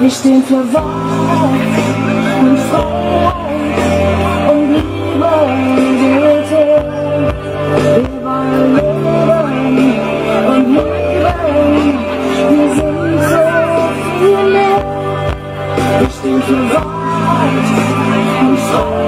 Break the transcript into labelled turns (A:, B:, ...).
A: Wir stehen für Wahrheit und Freiheit und Liebe und Dignität. Wir wollen leben und lieben, wir sind so viel mehr. Wir stehen für Wahrheit und Freiheit.